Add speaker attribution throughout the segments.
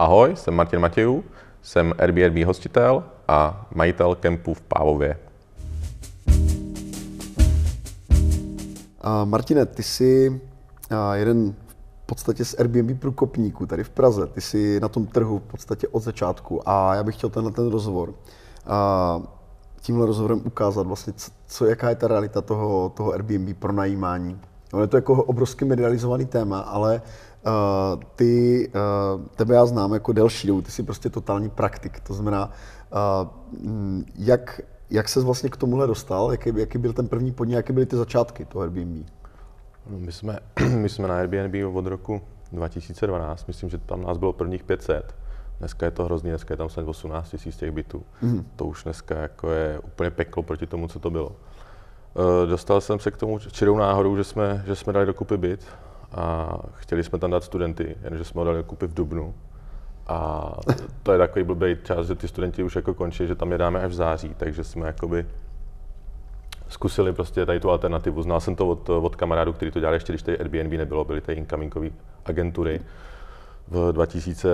Speaker 1: Ahoj, jsem Martin Matějů, jsem Airbnb hostitel a majitel kempu v Pávově.
Speaker 2: A Martine, ty jsi jeden v podstatě z Airbnb průkopníků tady v Praze. Ty jsi na tom trhu v podstatě od začátku a já bych chtěl tenhle ten rozhovor a tímhle rozhovorem ukázat vlastně, co, jaká je ta realita toho, toho Airbnb pro najímání. Ono je to jako obrovsky medializovaný téma, ale uh, ty, uh, tebe já znám jako delší dobu, ty jsi prostě totální praktik. To znamená, uh, jak, jak se vlastně k tomuhle dostal, jaký, jaký byl ten první podnik, jaké byly ty začátky toho Airbnb?
Speaker 1: No, my, jsme, my jsme na Airbnb od roku 2012, myslím, že tam nás bylo prvních 500. Dneska je to hrozný, dneska je tam snad 18 000 těch bytů. Mm. To už dneska jako je úplně peklo proti tomu, co to bylo. Eh, dostal jsem se k tomu čirou náhodou, že jsme, že jsme dali dokupy byt a chtěli jsme tam dát studenty, jenže jsme ho dali dokupy v Dubnu. A to je takový blbý čas, že ty studenti už jako končí, že tam je dáme až v září, takže jsme jakoby zkusili prostě tady tu alternativu. Znal jsem to od, od kamarádů, kteří to dělali ještě, když tady Airbnb nebylo, byly tady incomingové agentury. V 2000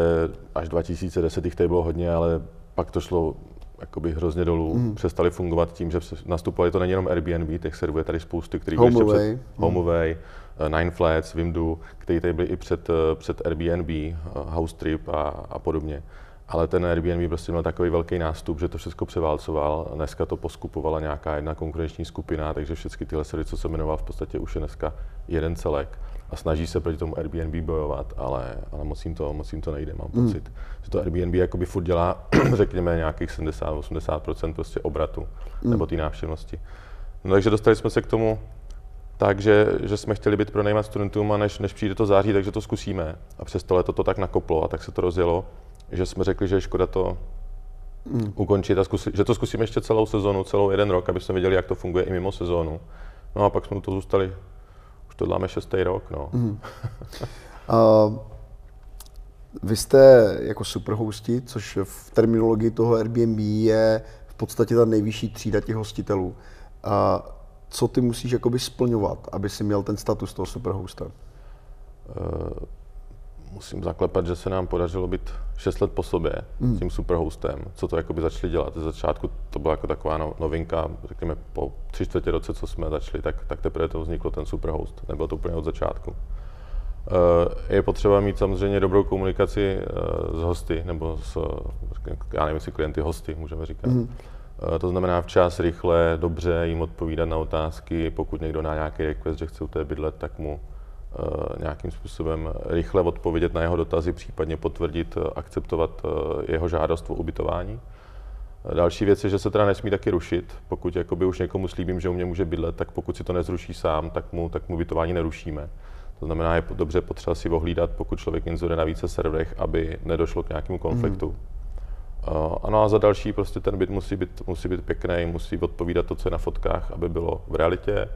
Speaker 1: až 2010 jich tady bylo hodně, ale pak to šlo jakoby hrozně dolů, mm. přestali fungovat tím, že nastupovali to není jenom Airbnb, těch servů tady spousty, který
Speaker 2: ještě před
Speaker 1: HomeAway, mm. Nine Flats, Vimdu, který tady byli i před, eh, před Airbnb, eh, House Trip a, a podobně. Ale ten Airbnb prostě měl takový velký nástup, že to všechno převálcoval. Dneska to poskupovala nějaká jedna konkurenční skupina, takže všechny tyhle servery, co se jmenoval, v podstatě už je dneska jeden celek a snaží se proti tomu Airbnb bojovat, ale, ale moc, jim to, moc jim to nejde, mám hmm. pocit. Mm. Že to Airbnb jakoby furt dělá, řekněme, nějakých 70-80% prostě obratu mm. nebo té návštěvnosti. No, takže dostali jsme se k tomu tak, že, jsme chtěli být pronajímat studentům a než, než přijde to září, takže to zkusíme. A přes to leto to tak nakoplo a tak se to rozjelo, že jsme řekli, že je škoda to mm. ukončit a zkusit, že to zkusíme ještě celou sezonu, celou jeden rok, aby jsme viděli, jak to funguje i mimo sezónu. No a pak jsme to zůstali už to máme šestý rok, no. Mm.
Speaker 2: uh, vy jste jako superhosti, což v terminologii toho Airbnb je v podstatě ta nejvyšší třída těch hostitelů. Uh, co ty musíš jakoby splňovat, aby si měl ten status toho superhosta? Uh,
Speaker 1: musím zaklepat, že se nám podařilo být 6 let po sobě mm. tím superhostem, co to jakoby začali dělat. Ze začátku to byla jako taková no, novinka, řekněme po tři čtvrtě roce, co jsme začali, tak, tak teprve to vzniklo ten superhost. Nebylo to úplně od začátku. Eh, je potřeba mít samozřejmě dobrou komunikaci eh, s hosty, nebo s, já nevím, jestli klienty hosty, můžeme říkat. Mm. To znamená včas, rychle, dobře jim odpovídat na otázky. Pokud někdo na nějaký request, že chce u té bydlet, tak mu Eh, nějakým způsobem rychle odpovědět na jeho dotazy, případně potvrdit, eh, akceptovat eh, jeho žádost o ubytování. Další věc je, že se teda nesmí taky rušit. Pokud jakoby už někomu slíbím, že u mě může bydlet, tak pokud si to nezruší sám, tak mu, tak mu ubytování nerušíme. To znamená, je dobře potřeba si ohlídat, pokud člověk inzuje na více serverech, aby nedošlo k nějakému konfliktu. Mm. Ano a za další prostě ten byt musí být, musí být pěkný, musí odpovídat to, co je na fotkách, aby bylo v realitě.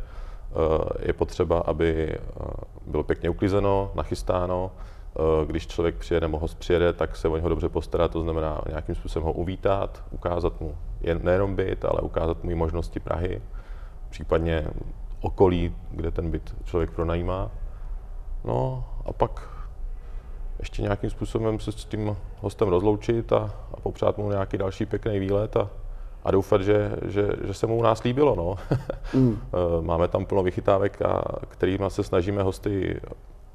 Speaker 1: Eh, je potřeba, aby eh, bylo pěkně uklizeno, nachystáno. Eh, když člověk přijede nebo host přijede, tak se o něho dobře postarat, to znamená nějakým způsobem ho uvítat, ukázat mu jen, nejenom byt, ale ukázat mu i možnosti Prahy, případně okolí, kde ten byt člověk pronajímá. No a pak ještě nějakým způsobem se s tím hostem rozloučit a, a popřát mu nějaký další pěkný výlet a, a doufat, že, že, že se mu u nás líbilo. No. mm. Eh, máme tam plno vychytávek, a kterými se snažíme hosty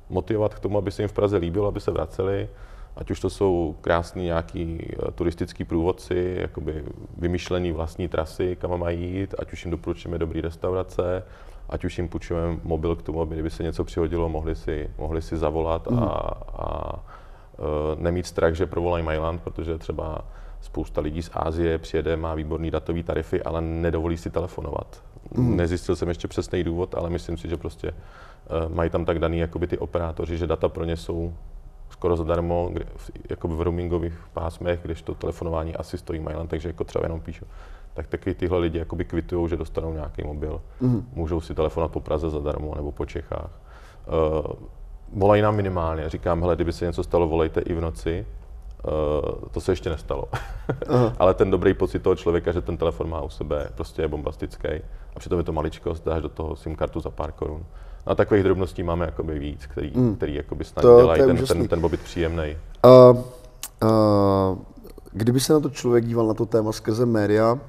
Speaker 1: motivovat k tomu, aby se jim v Praze líbilo, aby se vraceli. Ať už to jsou krásní nějaký eh, turistický průvodci, jakoby vymyšlený vlastní trasy, kam mají jít, ať už jim doporučíme dobré restaurace, ať už jim půjčujeme mobil k tomu, aby kdyby se něco přihodilo, mohli si, mohli si zavolat mm. a, a uh, nemít strach, že provolají Mailand, protože třeba spousta lidí z Ázie přijede, má výborný datový tarify, ale nedovolí si telefonovat. Mm. Nezjistil jsem ještě přesný důvod, ale myslím si, že prostě uh, mají tam tak daný jakoby ty operátoři, že data pro ně jsou skoro zadarmo, kde, jakoby v roamingových pásmech, když to telefonování asi stojí Mailand, takže jako třeba jenom píšu. Tak taky tyhle lidi jakoby kvitují, že dostanou nějaký mobil. Mm. Můžou si telefonovat po Praze zadarmo nebo po Čechách. Uh, volají nám minimálně. Říkám, hele, kdyby se něco stalo, volejte i v noci, Uh, to se ještě nestalo. Ale ten dobrý pocit toho člověka, že ten telefon má u sebe, prostě je bombastický. A přitom je to maličkost, dáš do toho SIM kartu za pár korun. No a takových drobností máme jakoby víc, který, mm. který jakoby snad to, dělají to ten, ten, ten, ten příjemný. Uh,
Speaker 2: Uh, kdyby se na to člověk díval na to téma skrze média,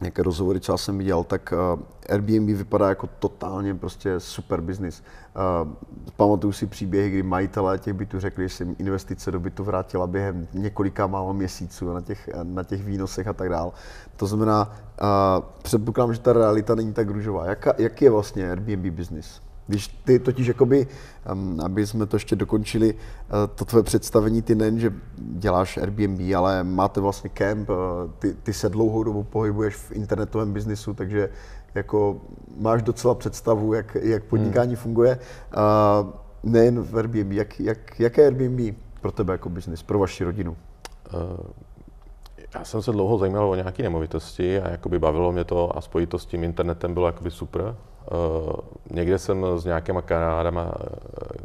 Speaker 2: nějaké rozhovory, co já jsem viděl, tak uh, Airbnb vypadá jako totálně prostě super business. Uh, pamatuju si příběhy, kdy majitelé těch bytů řekli, že jim investice do bytu vrátila během několika málo měsíců na těch, na těch výnosech a tak dále. To znamená, uh, předpokládám, že ta realita není tak růžová. Jak, jak je vlastně Airbnb business? Když ty totiž, jakoby, aby jsme to ještě dokončili, uh, to tvoje představení, ty nejen, že děláš Airbnb, ale máte vlastně kemp, uh, ty, ty se dlouhou dobu pohybuješ v internetovém biznisu, takže jako máš docela představu, jak, jak podnikání hmm. funguje. Nejen v Airbnb, jak, jak, jaké Airbnb pro tebe jako biznis, pro vaši rodinu? Uh,
Speaker 1: já jsem se dlouho zajímal o nějaké nemovitosti a jakoby bavilo mě to a spojit to s tím internetem bylo jakoby super. Uh, někde jsem s nějakýma kamarádama uh,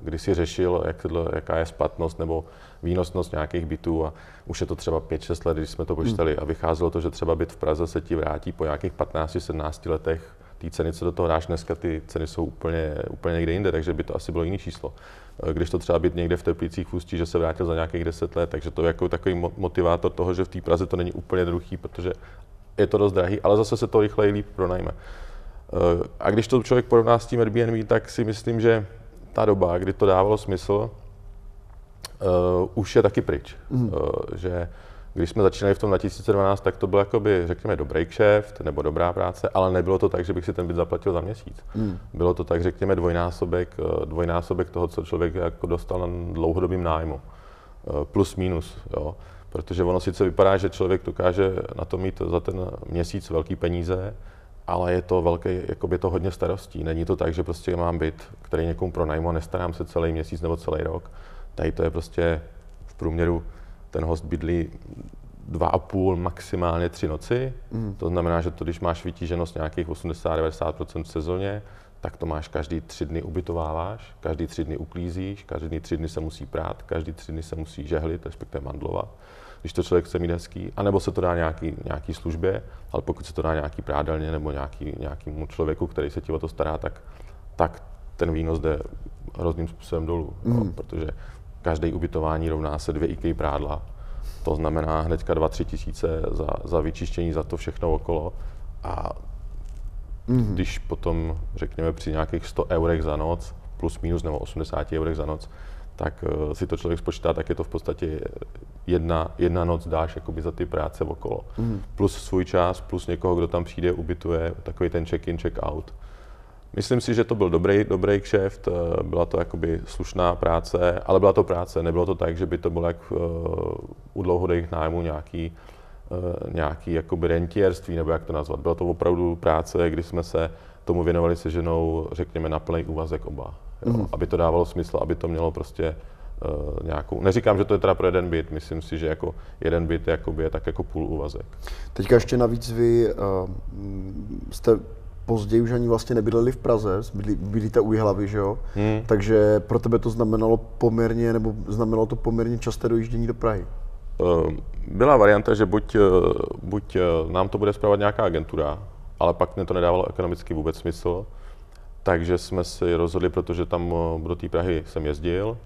Speaker 1: kdysi řešil, jak, jaká je splatnost nebo výnosnost nějakých bytů a už je to třeba 5-6 let, když jsme to počítali hmm. a vycházelo to, že třeba byt v Praze se ti vrátí po nějakých 15-17 letech ty ceny, co do toho dáš dneska, ty ceny jsou úplně, úplně někde jinde, takže by to asi bylo jiný číslo. Eh, když to třeba být někde v Teplicích v Ústí, že se vrátil za nějakých 10 let, takže to je jako takový motivátor toho, že v té Praze to není úplně druhý, protože je to dost drahý, ale zase se to rychleji líp pronajme. Eh, a když to člověk porovná s tím Airbnb, tak si myslím, že ta doba, kdy to dávalo smysl, uh, už je taky pryč. Mm. Uh, že když jsme začínali v tom 2012, tak to byl jakoby, řekněme, dobrý kšeft nebo dobrá práce, ale nebylo to tak, že bych si ten byt zaplatil za měsíc. Mm. Bylo to tak, řekněme, dvojnásobek, dvojnásobek toho, co člověk jako dostal na dlouhodobým nájmu. Plus minus, jo. Protože ono sice vypadá, že člověk dokáže na to mít za ten měsíc velký peníze, ale je to velký, jakoby to hodně starostí. Není to tak, že prostě mám byt, který někomu pronajmu a nestarám se celý měsíc nebo celý rok. Tady to je prostě v průměru ten host bydlí dva a půl, maximálně tři noci. Mm. To znamená, že to, když máš vytíženost nějakých 80-90% v sezóně, tak to máš každý tři dny ubytováváš, každý tři dny uklízíš, každý tři dny se musí prát, každý tři dny se musí žehlit, respektive mandlovat když to člověk chce mít hezký, anebo se to dá nějaký, nějaký službě, ale pokud se to dá nějaký prádelně nebo nějaký, nějakému člověku, který se ti o to stará, tak, tak ten výnos jde hrozným způsobem dolů, mm. no, protože každé ubytování rovná se dvě IKEA prádla. To znamená hnedka 2-3 tisíce za, za vyčištění, za to všechno okolo. A mm. když potom, řekněme, při nějakých 100 eurech za noc, plus minus nebo 80 eurech za noc, tak uh, si to člověk spočítá, tak je to v podstatě jedna, jedna noc dáš jakoby za ty práce okolo. Mm. Plus svůj čas, plus někoho, kdo tam přijde, ubytuje, takový ten check-in, check-out. Myslím si, že to byl dobrý, dobrý kšeft, eh, byla to jakoby slušná práce, ale byla to práce, nebylo to tak, že by to bylo jak uh, u dlouhodobých nájmů nějaký, uh, nějaký jakoby rentierství, nebo jak to nazvat. Byla to opravdu práce, kdy jsme se tomu věnovali se ženou, řekněme, na plný úvazek oba. Jo? Mm. Aby to dávalo smysl, aby to mělo prostě uh, nějakou, neříkám, že to je teda pro jeden byt, myslím si, že jako jeden byt jakoby je tak jako půl úvazek.
Speaker 2: Teďka ještě navíc vy uh, jste později už ani vlastně nebydleli v Praze, bydlí, bydlíte u hlavy, že jo? Hmm. Takže pro tebe to znamenalo poměrně, nebo znamenalo to poměrně časté dojíždění do Prahy?
Speaker 1: Uh, byla varianta, že buď, buď nám to bude zpravovat nějaká agentura, ale pak mě to nedávalo ekonomicky vůbec smysl, takže jsme si rozhodli, protože tam do té Prahy jsem jezdil,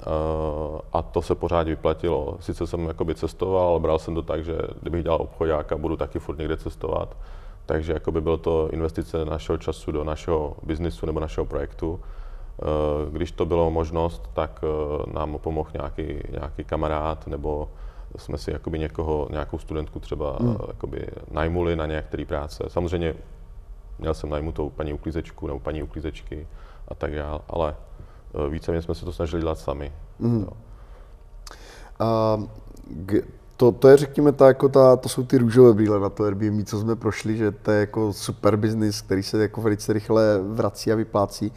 Speaker 1: Eh, a to se pořád vyplatilo. Sice jsem jakoby cestoval, ale bral jsem to tak, že kdybych dělal obchodáka, budu taky furt někde cestovat. Takže jakoby bylo to investice našeho času do našeho biznisu nebo našeho projektu. Eh, když to bylo možnost, tak eh, nám pomohl nějaký, nějaký kamarád nebo jsme si jakoby někoho, nějakou studentku třeba hmm. jakoby najmuli na některé práce. Samozřejmě měl jsem najmutou paní uklízečku nebo paní uklízečky a tak dále, ale Eh, víceméně jsme se to snažili dělat sami. Mm. Jo.
Speaker 2: A, g- to, to je, řekněme, ta, jako ta, to jsou ty růžové brýle na to Airbnb, co jsme prošli, že to je jako super business, který se jako velice rychle vrací a vyplácí.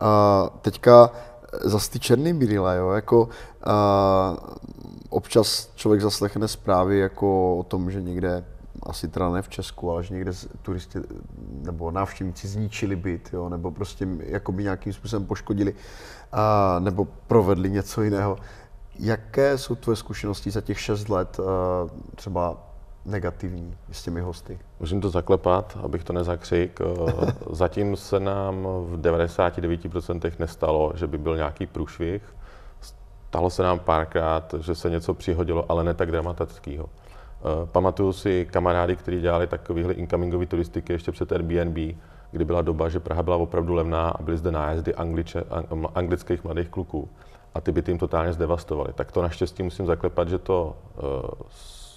Speaker 2: A teďka zase ty černý brýle, jo, jako a, občas člověk zaslechne zprávy jako o tom, že někde asi teda ne v Česku, ale že někde turisti nebo návštěvníci zničili byt, jo, nebo prostě jakoby nějakým způsobem poškodili, a, nebo provedli něco jiného. Jaké jsou tvoje zkušenosti za těch šest let třeba negativní s těmi hosty?
Speaker 1: Musím to zaklepat, abych to nezakřik. Zatím se nám v 99% nestalo, že by byl nějaký průšvih stalo se nám párkrát, že se něco přihodilo, ale ne tak dramatického. Uh, pamatuju si kamarády, kteří dělali takovéhle incomingové turistiky ještě před Airbnb, kdy byla doba, že Praha byla opravdu levná a byly zde nájezdy angliče, anglických mladých kluků a ty by tím totálně zdevastovali. Tak to naštěstí musím zaklepat, že to uh,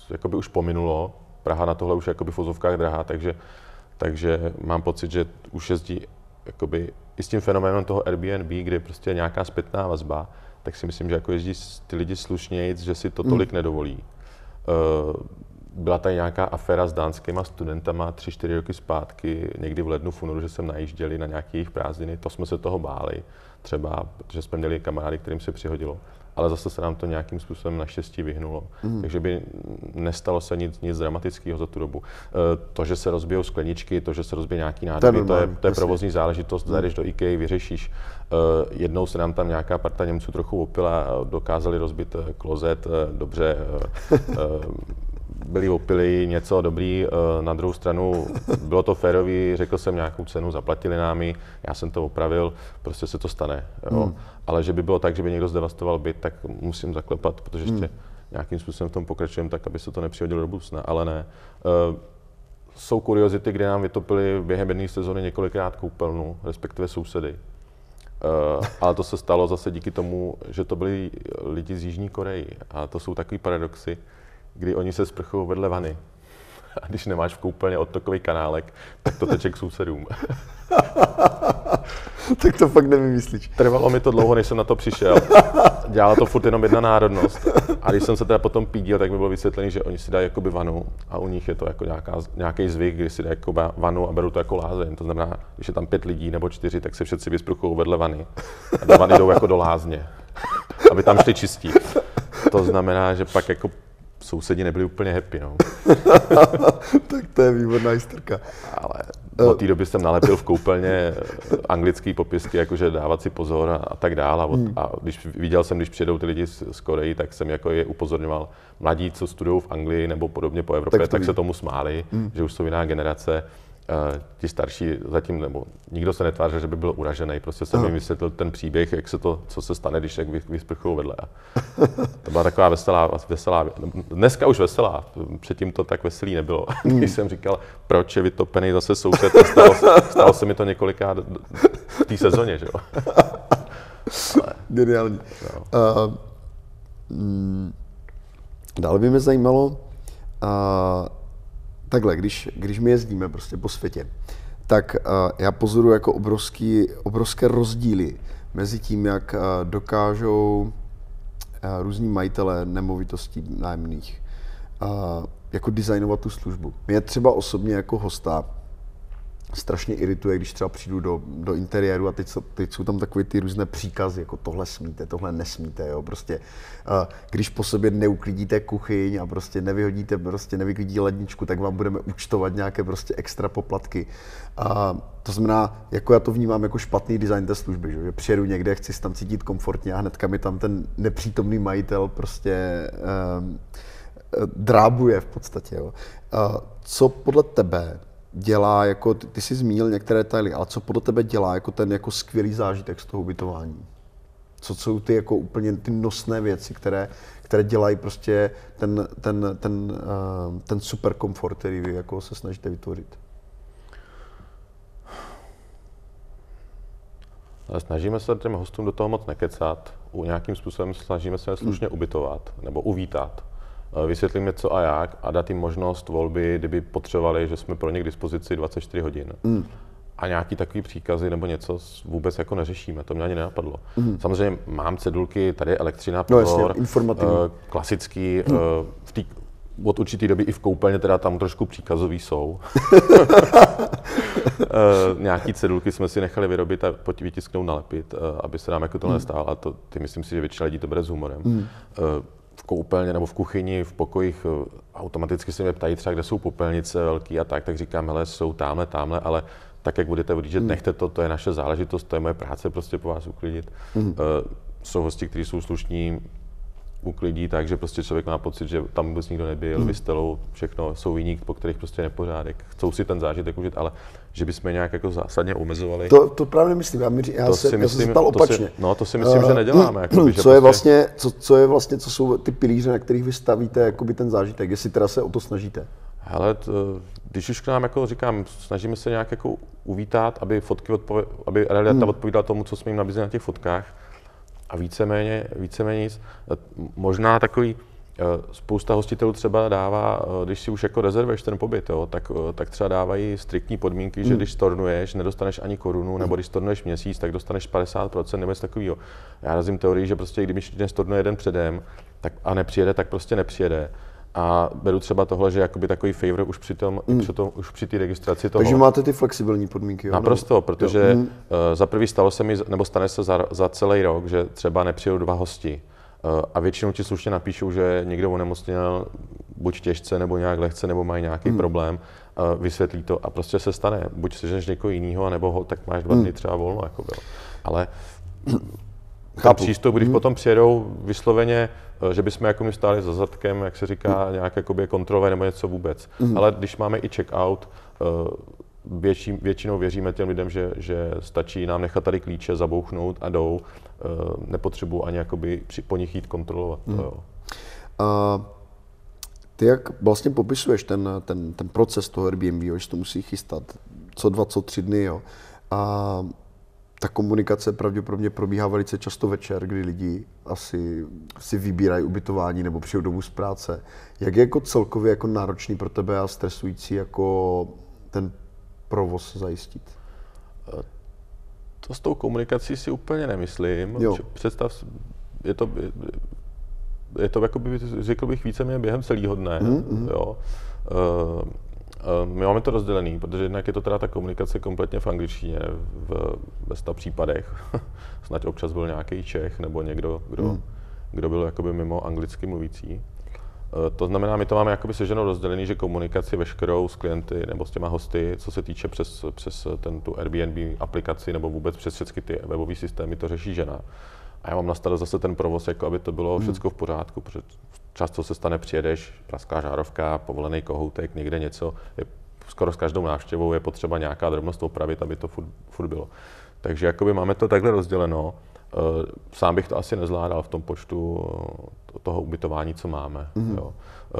Speaker 1: jakoby už pominulo. Praha na tohle už je jakoby v vozovkách drahá, takže, takže mám pocit, že už jezdí jakoby i s tím fenoménem toho Airbnb, kde je prostě nějaká zpětná vazba, tak si myslím, že jako jezdí ty lidi slušnějíc, že si to hmm. tolik mm. nedovolí. Uh, byla tady nějaká aféra s dánskýma studentama tři, čtyři roky zpátky, někdy v lednu, v únoru, že jsem najížděli na nějaké jejich prázdniny, to jsme se toho báli třeba, protože jsme měli kamarády, kterým se přihodilo. Ale zase se nám to nějakým způsobem naštěstí vyhnulo. Mm. Takže by nestalo se nic, nic dramatického za tu dobu. E, to, že se rozbijou skleničky, to, že se rozbije nějaký nádoby, to je, to je provozní záležitost, mm. zajdeš do IKEA, vyřešíš. E, jednou se nám tam nějaká parta Němců trochu opila, dokázali rozbit e, klozet, dobře, byli opili, něco dobrý, eh, na druhou stranu bylo to férový, řekl jsem nějakou cenu, zaplatili námi, já jsem to opravil, prostě se to stane. Jo. Hmm. Ale že by bylo tak, že by někdo zdevastoval byt, tak musím zaklepat, protože ještě hmm. nějakým způsobem v tom pokračujeme tak, aby se to nepřihodilo do budoucna, ale ne. Uh, jsou kuriozity, kde nám vytopili během jedné sezóny několikrát koupelnu, respektive sousedy. Uh, ale to se stalo zase díky tomu, že to byli lidi z Jižní Koreji. A to jsou takový paradoxy, kdy oni se sprchují vedle vany. A když nemáš v koupelně odtokový kanálek, tak to teče k sousedům.
Speaker 2: tak to fakt nevymyslíš.
Speaker 1: Trvalo mi to dlouho, než jsem na to přišel. Dělala to furt jenom jedna národnost. A když jsem se teda potom pídil, tak mi bylo vysvětlené, že oni si dají jakoby vanu a u nich je to jako nějaká, nějaký zvyk, kdy si dají jako vanu a berou to jako lázeň. To znamená, když je tam pět lidí nebo čtyři, tak se všetci vyspruchují vedle vany. A do vany jdou jako do lázně, aby tam šli čistí. To znamená, že pak jako sousedi nebyli úplně happy, no.
Speaker 2: tak to je výborná historka.
Speaker 1: Ale od té doby jsem nalepil v koupelně anglické popisky, jakože dávat si pozor a, a tak dále. A, hmm. a když viděl jsem, když přijedou ty lidi z, z Koreji, tak jsem jako je upozorňoval. Mladí, co studují v Anglii nebo podobně po Evropě, tak, tak se tomu smáli, hmm. že už jsou jiná generace ti starší zatím, nebo nikdo se netvářil, že by byl uražený, prostě jsem jim vysvětlil ten příběh, jak se to, co se stane, když jak vysprchují vedle. to byla taková veselá, veselá, dneska už veselá, předtím to tak veselý nebylo. Mm. když jsem říkal, proč je vytopený zase soused, stalo, stalo se mi to několikrát v té sezóně, že jo.
Speaker 2: Ale, Geniální. No. Uh, mm, dále by mě zajímalo, uh, takhle, když, když my jezdíme prostě po světě, tak uh, já pozoruji jako obrovský, obrovské rozdíly mezi tím, jak uh, dokážou uh, různí majitelé nemovitostí nájemných uh, jako designovat tu službu. Mě třeba osobně jako hosta strašně irituje, když třeba přijdu do, do interiéru a teď, teď jsou tam takové ty různé příkazy, jako tohle smíte, tohle nesmíte, jo, prostě. Když po sobě neuklidíte kuchyň a prostě nevyhodíte, prostě nevyklidí ledničku, tak vám budeme účtovat nějaké prostě extra poplatky. A to znamená, jako já to vnímám jako špatný design té služby, že, přijedu někde, chci se tam cítit komfortně a hnedka mi tam ten nepřítomný majitel prostě uh, drábuje v podstatě. Jo. Uh, co podle tebe dělá, jako ty, ty jsi zmínil některé detaily, ale co podle tebe dělá jako ten jako skvělý zážitek z toho ubytování? Co jsou ty jako úplně ty nosné věci, které, které dělají prostě ten, ten, ten, uh, ten super komfort, který vy jako se snažíte vytvořit?
Speaker 1: Snažíme se těm hostům do toho moc nekecat, u nějakým způsobem snažíme se slušně hmm. ubytovat nebo uvítat. Eh, vysvětlíme co a jak a dát jim možnost volby, kdyby potřebovali, že jsme pro ně k dispozici 24 hodin. Mm. A nějaký takový příkazy nebo něco vůbec jako neřešíme, to mě ani nenapadlo. Mm. Samozřejmě mám cedulky, tady je elektřina, pozor, no, jasně, informativní. Uh, klasický, mm. v tý, od určité doby i v koupelně teda tam trošku příkazový jsou. nějaký cedulky jsme si nechali vyrobit a pojď vytisknout, nalepit, aby se nám jako to mm. nestálo. A to, ty myslím si, že většina lidí to bere s humorem. Mm. Koupelně nebo v kuchyni, v pokojích eh, automaticky se mě ptají třeba, kde jsou popelnice velký a tak, tak říkám, hele, jsou tamhle, tamhle, ale tak, jak budete odjíždět, hmm. nechte to, to je naše záležitost, to je moje práce prostě po vás uklidit. Hmm. Uh, jsou hosti, kteří jsou slušní, uklidí tak, že prostě člověk má pocit, že tam vůbec nikdo nebyl, hmm. vystelou, všechno, jsou jiní, po kterých prostě nepořádek, chcou si ten zážitek užít, ale že bychom nějak jako zásadně omezovali.
Speaker 2: To, to právě myslím, já, mi, já, to se, si myslím, já se ptal opačně.
Speaker 1: Si, no to si myslím, uh, že neděláme.
Speaker 2: Jakoby, že co, je prostě... vlastně, co, co, je vlastně, co jsou ty pilíře, na kterých vy stavíte jakoby ten zážitek, jestli teda se o to snažíte?
Speaker 1: Hele, to, když už k nám, jako říkám, snažíme se nějak jako uvítat, aby fotky odpově- aby realita hmm. odpovídala tomu, co jsme jim nabízeli na těch fotkách, a víceméně, víceméně nic. Možná takový, eh, spousta hostitelů třeba dává, eh, když si už jako rezervuješ ten pobyt, jo, tak, eh, tak třeba dávají striktní podmínky, že hmm. když stornuješ, nedostaneš ani korunu, nebo když stornuješ měsíc, tak dostaneš 50% nebo něco takového. Já razím teorii, že prostě když jeden stornuje jeden předem tak, a nepřijede, tak prostě nepřijede. A beru třeba tohle, že jakoby takový favor už při, tom, mm. při, tom, už při té registraci toho.
Speaker 2: Takže máte ty flexibilní podmínky, jo?
Speaker 1: Naprosto, protože mm. uh, za prvý stalo se mi, nebo stane se za, za celý rok, že třeba nepřijou dva hosti. Uh, a většinou ti slušně napíšou, že někdo onemocněl buď těžce, nebo nějak lehce, nebo mají nějaký mm. problém, uh, vysvětlí to a prostě se stane. Buď sežeš někoho jiného, nebo ho, tak máš dva mm. dny třeba volno. Jako bylo. Ale Chápu. přístup, když hmm. potom přijedou vysloveně, eh, že bychom jako my stáli za zadkem, jak se říká, hmm. nějak jakoby kontrole nebo něco vůbec. Hmm. Ale když máme i check-out, eh, větší, většinou věříme těm lidem, že, že stačí nám nechat tady klíče, zabouchnout a jdou. Eh, nepotřebuji ani jakoby při, po nich jít kontrolovat. To, jo.
Speaker 2: Uh, ty jak vlastně popisuješ ten, ten, ten proces toho Airbnb, že to musí chystat co dva, co tři dny, jo. A ta komunikace pravděpodobně probíhá velice často večer, kdy lidi asi si vybírají ubytování nebo přijou domů z práce. Jak je jako celkově jako náročný pro tebe a stresující jako ten provoz zajistit?
Speaker 1: To s tou komunikací si úplně nemyslím. Jo. Představ, je to, je to jakoby, řekl bych víceméně během celého dne. Mm-hmm. Jo. Uh, Eh, my máme to rozdělený, protože jednak je to teda ta komunikace kompletně v angličtině v, ve sta případech. Snad občas byl nějaký Čech nebo někdo, kdo, hmm. kdo byl jakoby mimo anglicky mluvící. Eh, to znamená, my to máme jakoby seženou rozdělený, že komunikaci veškerou s klienty nebo s těma hosty, co se týče přes, přes ten, tu Airbnb aplikaci nebo vůbec přes všechny ty webové systémy, to řeší žena. A já mám na starost zase ten provoz, jako aby to bylo hmm. všechno v pořádku, protože často se stane, přijedeš, praská žárovka, povolený kohoutek, někde něco, je, skoro s každou návštěvou je potřeba nějaká drobnost opravit, aby to furt, furt bylo. Takže jakoby máme to takhle rozděleno. Eh, sám bych to asi nezvládal v tom počtu eh, toho ubytování, co máme. Mm-hmm. Jo. Eh,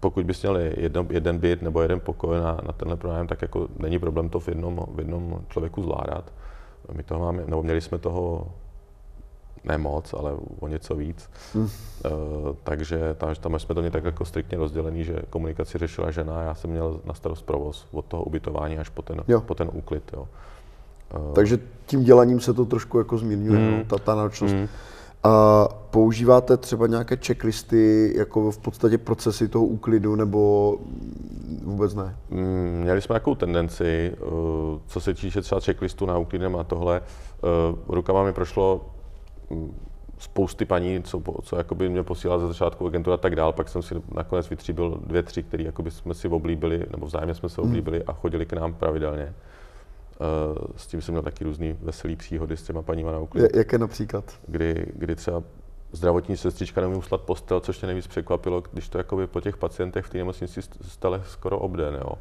Speaker 1: pokud bys měl jedno, jeden byt nebo jeden pokoj na, na tenhle pronájem, tak jako není problém to v jednom, v jednom člověku zvládat. My toho máme, nebo měli jsme toho ne moc, ale o něco víc. Hmm. Takže tam, tam jsme to měli tak jako striktně rozdělený, že komunikaci řešila žena, já jsem měl na starost provoz od toho ubytování až po ten, po ten úklid. Jo.
Speaker 2: Uh, takže tím dělaním se to trošku jako zmírňuje, hmm. no, ta, ta náročnost. Hmm. A používáte třeba nějaké checklisty, jako v podstatě procesy toho úklidu, nebo vůbec ne?
Speaker 1: Mm, měli jsme nějakou tendenci, uh, co se týče třeba checklistu na úklidem a tohle, rukama mi prošlo spousty paní, co, co jakoby mě posílala ze začátku agentura a tak dál, pak jsem si nakonec vytříbil dvě, tři, které jakoby jsme si oblíbili, nebo vzájemně jsme se hmm. oblíbili a chodili k nám pravidelně. Uh, s tím jsem měl taky různý veselý příhody s těma paníma na úklid.
Speaker 2: Jaké například?
Speaker 1: Kdy, kdy třeba zdravotní sestřička neumí uslat postel, což mě nejvíc překvapilo, když to jakoby po těch pacientech v té nemocnici stale skoro obden, jo.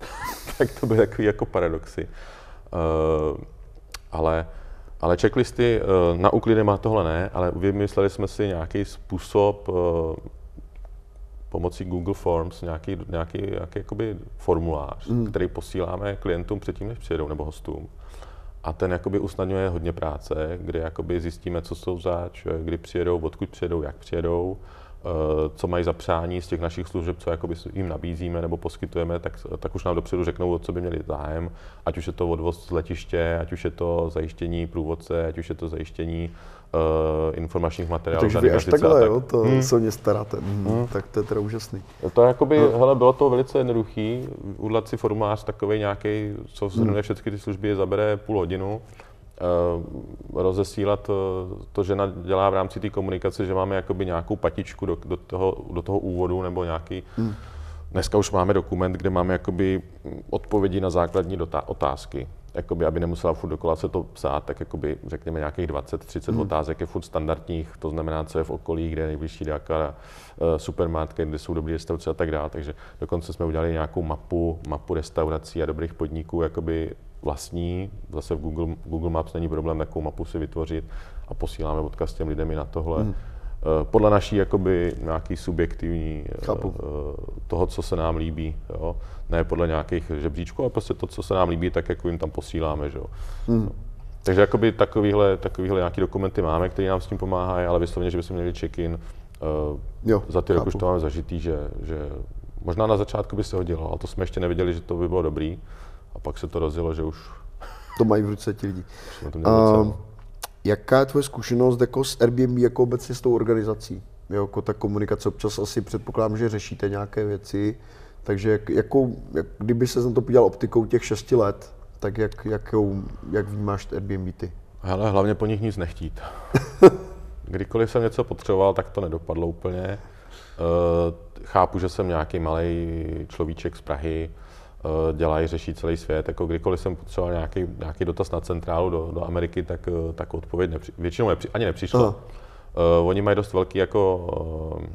Speaker 1: tak to byly takový jako paradoxy. Uh, ale ale checklisty uh, na úklidy má tohle ne, ale vymysleli jsme si nějaký způsob uh, pomocí Google Forms, nějaký, nějaký, nějaký jakoby formulář, mm. který posíláme klientům předtím, než přijedou, nebo hostům. A ten jakoby usnadňuje hodně práce, kdy jakoby zjistíme, co jsou zač, kdy přijedou, odkud přijedou, jak přijedou, Eh, co mají za přání z těch našich služeb, co jakoby jim nabízíme nebo poskytujeme, tak, tak už nám dopředu řeknou, o co by měli zájem, ať už je to odvoz z letiště, ať už je to zajištění průvodce, ať už je to zajištění uh, informačních materiálů.
Speaker 2: Takže vy až takhle, jo, to hmm. se o ně staráte, hmm. Hmm. tak to je teda úžasný.
Speaker 1: To jakoby, hmm. hele, bylo to velice jednoduchý, udělat si formulář takový nějaký, co shrnuje hmm. všechny ty služby, zabere půl hodinu, Eh, rozesílat eh, to, že dělá v rámci té komunikace, že máme jakoby nějakou patičku do, do, toho, do toho úvodu nebo nějaký... Hmm. Dneska už máme dokument, kde máme jakoby odpovědi na základní dotá- otázky. jakoby, aby nemusela furt dokola se to psát, tak jakoby, řekněme nějakých 20-30 hmm. otázek je furt standardních, to znamená, co je v okolí, kde je nejbližší nějaká uh, supermarket, kde jsou dobré restaurace a tak dále. Takže dokonce jsme udělali nějakou mapu, mapu restaurací a dobrých podniků, jakoby vlastní. Zase v Google, Google Maps není problém takovou mapu si vytvořit a posíláme odkaz těm lidem i na tohle. Hmm. Podle naší jakoby nějaký subjektivní eh, Chápu. toho, co se nám líbí. Jo? Ne podle nějakých žebříčků, ale prostě to, co se nám líbí, tak jako jim tam posíláme. Že jo? Hmm. Takže jakoby takovýhle, takovýhle nějaký dokumenty máme, které nám s tím pomáhají, ale vyslovně, že bychom měli check-in. jo, za ty roky už to máme zažitý, že, že možná na začátku by se hodilo, ale to jsme ještě nevěděli, že to by bylo dobrý. A pak se to rozjelo, že už...
Speaker 2: To mají v ruce ti lidi. Uh, jaká je tvoje zkušenost jako s Airbnb, jako obecně s tou organizací? Jo, jako ta komunikace, občas asi předpokládám, že řešíte nějaké věci, takže jak, jako, jak, kdyby se na to podíval optikou těch šesti let, tak jak, jakou, jak vnímáš Airbnb ty?
Speaker 1: Hele, hlavně po nich nic nechtít. Kdykoliv jsem něco potřeboval, tak to nedopadlo úplně. Uh, chápu, že jsem nějaký malý človíček z Prahy, dělají, řeší celý svět. Jako kdykoliv jsem potřeboval nějaký, nějaký dotaz na centrálu do, do Ameriky, tak, eh, tak odpověď nepři, většinou nepři, ani nepřišla. Uh, oni mají dost velký jako uh,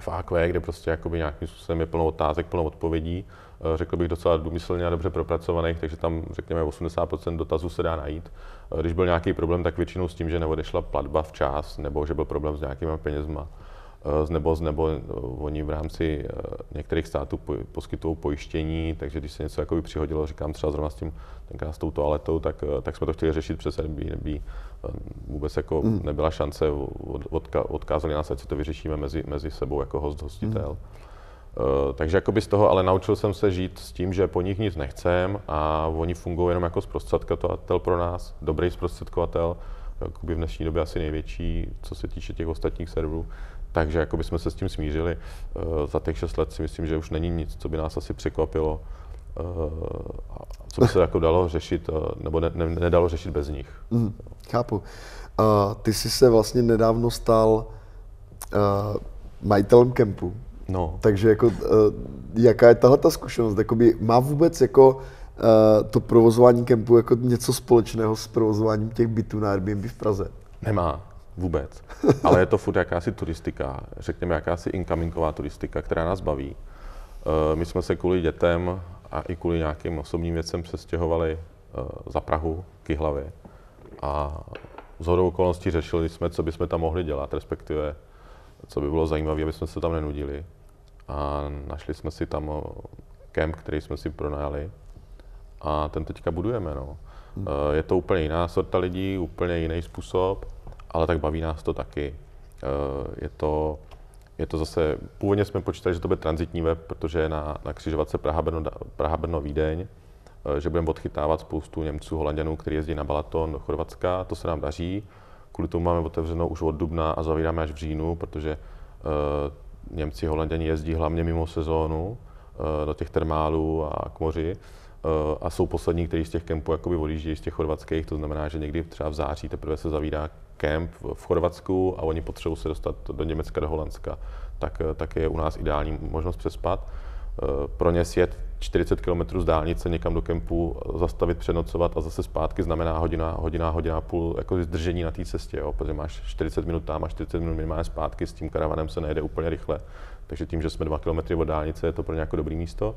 Speaker 1: FAQ, kde prostě jakoby nějakým způsobem je plno otázek, plno odpovědí. Uh, řekl bych docela důmyslně a dobře propracovaných, takže tam řekněme 80% dotazů se dá najít. Uh, když byl nějaký problém, tak většinou s tím, že neodešla platba včas, nebo že byl problém s nějakýma penězma Eh, nebo, nebo eh, oni v rámci eh, některých států poskytují pojištění, takže když se něco jakoby přihodilo, říkám třeba zrovna s tím tenkrát s tou toaletou, tak, tak jsme to chtěli řešit přes Airbnb. Vůbec jako mm. nebyla šance, odka, odkázali nás, ať si to vyřešíme mezi, mezi sebou jako host, hostitel. Mm. Uh, takže jakoby z toho ale naučil jsem se žít s tím, že po nich nic nechcem a oni fungují jenom jako zprostředkovatel pro nás, dobrý zprostředkovatel, jakoby v dnešní době asi největší, co se týče těch ostatních serverů. Takže jako jsme se s tím smířili. Uh, za těch šest let si myslím, že už není nic, co by nás asi překvapilo, uh, co by se jako dalo řešit, uh, nebo ne, ne, nedalo řešit bez nich.
Speaker 2: Mm, chápu. Uh, ty jsi se vlastně nedávno stal uh, majitelem kempu.
Speaker 1: No.
Speaker 2: Takže jako, uh, jaká je tahle ta zkušenost? Jakoby má vůbec jako uh, to provozování kempu jako něco společného s provozováním těch bytů na Airbnb v Praze?
Speaker 1: Nemá. Vůbec. Ale je to furt jakási turistika, řekněme jakási incomingová turistika, která nás baví. Eh, my jsme se kvůli dětem a i kvůli nějakým osobním věcem přestěhovali eh, za Prahu k Jihlavě. A z hodou okolností řešili jsme, co bychom tam mohli dělat, respektive co by bylo zajímavé, aby jsme se tam nenudili. A našli jsme si tam eh, kemp, který jsme si pronajali a ten teďka budujeme. No. Hmm. Je to úplně jiná sorta lidí, úplně jiný způsob ale tak baví nás to taky. Eh, je to, je to zase, původně jsme počítali, že to bude transitní web, protože je na, na křižovatce Praha-Brno Praha, Brno, Vídeň, eh, že budeme odchytávat spoustu Němců, Holanděnů, kteří jezdí na Balaton do Chorvatska, to se nám daří. Kvůli tomu máme otevřenou už od dubna a zavíráme až v říjnu, protože uh, Němci, Holanděni jezdí hlavně mimo sezónu do těch termálů a k moři a jsou poslední, kteří z těch kempů jakoby odjíždějí z těch chorvatských, to znamená, že někdy třeba v září teprve se zavírá kemp v Chorvatsku a oni potřebují se dostat do Německa, do Holandska, tak, tak je u nás ideální možnost přespat. Eh, pro ně sjet 40 km z dálnice někam do kempu, zastavit, přenocovat a zase zpátky znamená hodina, hodina, hodina půl jako zdržení na té cestě, jo, protože máš 40 minut tam a 40 minut minimálně zpátky, s tím karavanem se nejde úplně rychle. Takže tím, že jsme 2 km od dálnice, je to pro ně jako dobrý místo.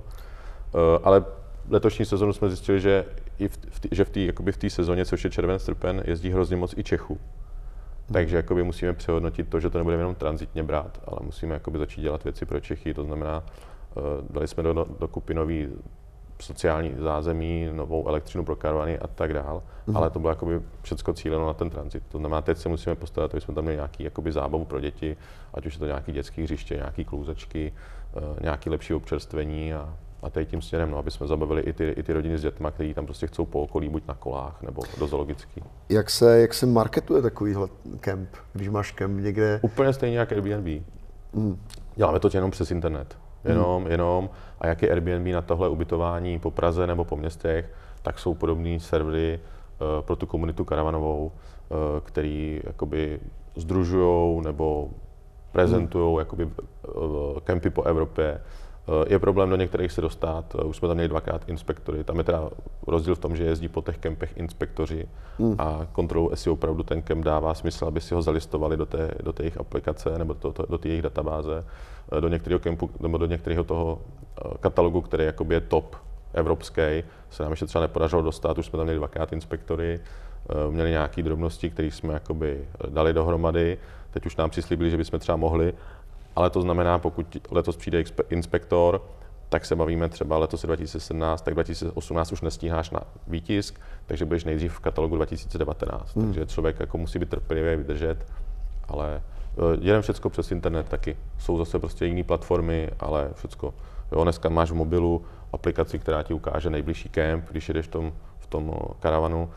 Speaker 1: Eh, ale letošní sezonu jsme zjistili, že i v, v tý, že v té jakoby v sezóně, což je červen, srpen, jezdí hrozně moc i Čechů. Takže jakoby musíme přehodnotit to, že to nebudeme jenom transitně brát, ale musíme jakoby začít dělat věci pro Čechy. To znamená, uh, dali jsme do, do kupy nový sociální zázemí, novou elektřinu pro karavany a tak dál, mm. ale to bylo jakoby všechno cíleno na ten transit. To znamená, teď se musíme postarat, aby jsme tam měli nějaký jakoby zábavu pro děti, ať už je to nějaký dětský hřiště, nějaký klůzečky, uh, nějaký lepší občerstvení a, a tady tím směrem, no, aby jsme zabavili i ty, i ty rodiny s dětmi, kteří tam prostě chcou po okolí, buď na kolách nebo do zoologický.
Speaker 2: Jak se, jak se marketuje takovýhle kemp, když máš kemp někde?
Speaker 1: Úplně stejně jako Airbnb. Mm. Děláme to jenom přes internet. Jenom, mm. jenom. A jak je Airbnb na tohle ubytování po Praze nebo po městech, tak jsou podobné servery uh, pro tu komunitu karavanovou, uh, který jakoby združují nebo prezentují mm. jakoby uh, kempy po Evropě Je problém do některých se dostat, už jsme tam měli dvakrát inspektory, tam je teda rozdíl v tom, že jezdí po těch kempech inspektoři hmm. a kontrolu, jestli opravdu ten kemp dává smysl, aby si ho zalistovali do té, do té jejich aplikace nebo do, do té jejich databáze, do některého kempu nebo do některého toho katalogu, který jakoby je top evropský, se nám ještě třeba nepodařilo dostat, už jsme tam měli dvakrát inspektory, měli nějaké drobnosti, které jsme jakoby dali dohromady, teď už nám přislíbili, že bychom třeba mohli, ale to znamená, pokud letos přijde inspektor, tak se bavíme třeba letos 2017, tak 2018 už nestíháš na výtisk, takže budeš nejdřív v katalogu 2019. Hmm. Takže člověk jako musí být trpělivý, vydržet, ale eh, jedem všecko přes internet taky. Jsou zase prostě jiné platformy, ale všecko. Jo, dneska máš v mobilu aplikaci, která ti ukáže nejbližší kemp, když jedeš v tom, v tom eh, karavanu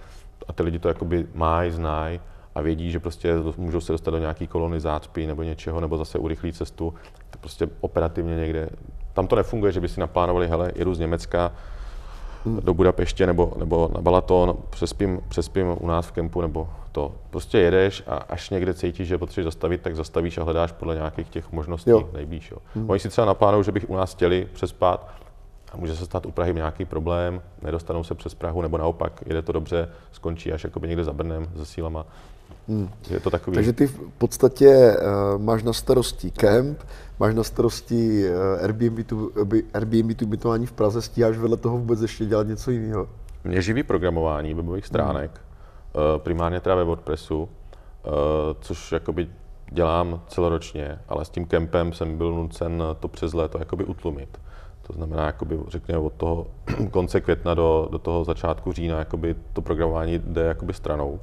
Speaker 1: a ty lidi to jakoby mají, znají a vědí, že prostě můžou se dostat do nějaký kolony zácpy nebo něčeho, nebo zase urychlí cestu, tak prostě operativně někde. Tam to nefunguje, že by si naplánovali, hele, jedu z Německa do Budapeště nebo, nebo na Balaton, přespím, přespím u nás v kempu, nebo to. Prostě jedeš a až někde cítíš, že potřebuješ zastavit, tak zastavíš a hledáš podle nějakých těch možností jo. nejblíž. Jo. Hmm. Oni si třeba naplánují, že bych u nás chtěli přespat, a může se stát u Prahy nějaký problém, nedostanou se přes Prahu, nebo naopak, jede to dobře, skončí až jakoby někde za Brnem se sílama. Hmm. Je to takový.
Speaker 2: Takže ty v podstatě uh, máš na starosti kemp, máš na starosti uh, Airbnb, tu, Airbnb tu ubytování v Praze, stíháš vedle toho vůbec ještě dělat něco jiného?
Speaker 1: Mě živí programování webových stránek, hmm. uh, primárně teda ve WordPressu, uh, což jakoby dělám celoročně, ale s tím kempem jsem byl nucen to přes léto jakoby utlumit. To znamená, jakoby, řekněme, od toho konce května do, do toho začátku října jakoby, to programování jde jakoby stranou.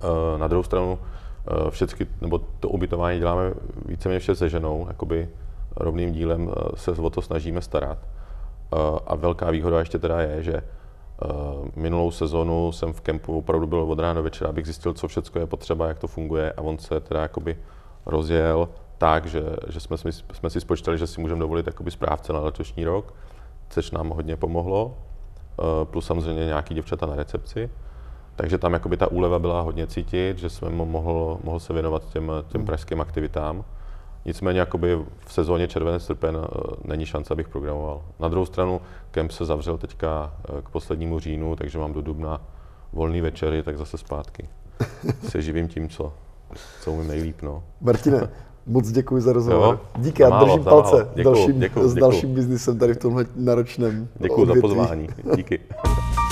Speaker 1: Eh, na druhou stranu eh, všechny, nebo to ubytování děláme víceméně vše se ženou, jakoby rovným dílem eh, se o to snažíme starat. A velká výhoda ještě teda je, že minulou sezonu jsem v kempu opravdu byl od rána do večera, abych zjistil, co všechno je potřeba, jak to funguje a on se teda jakoby rozjel tak, že, že jsme, jsme si spočítali, že si můžeme dovolit jakoby správce na letošní rok, což nám hodně pomohlo, plus samozřejmě nějaký děvčata na recepci. Takže tam jakoby ta úleva byla hodně cítit, že jsem mohl, mohl se věnovat těm, těm hmm. pražským aktivitám. Nicméně jakoby v sezóně červené srpen eh, není šance, abych programoval. Na druhou stranu kemp se zavřel teďka eh, k poslednímu říjnu, takže mám do dubna volný večery, tak zase zpátky. Se živím tím, co, co umím nejlíp. No.
Speaker 2: Martine, moc děkuji za rozhovor. Díky, já držím palce děkuju, dalším, děkuju, děkuju. s dalším biznisem tady v tomhle náročném
Speaker 1: Děkuji za pozvání. Díky.